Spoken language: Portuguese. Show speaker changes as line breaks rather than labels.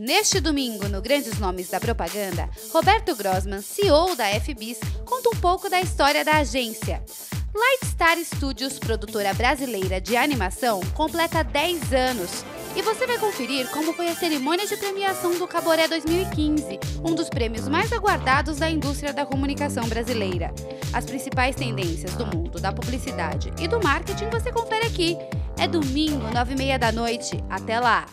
Neste domingo, no Grandes Nomes da Propaganda, Roberto Grossman, CEO da FBIS, conta um pouco da história da agência. Lightstar Studios, produtora brasileira de animação, completa 10 anos. E você vai conferir como foi a cerimônia de premiação do Caboré 2015, um dos prêmios mais aguardados da indústria da comunicação brasileira. As principais tendências do mundo da publicidade e do marketing você confere aqui. É domingo, 9h30 da noite. Até lá!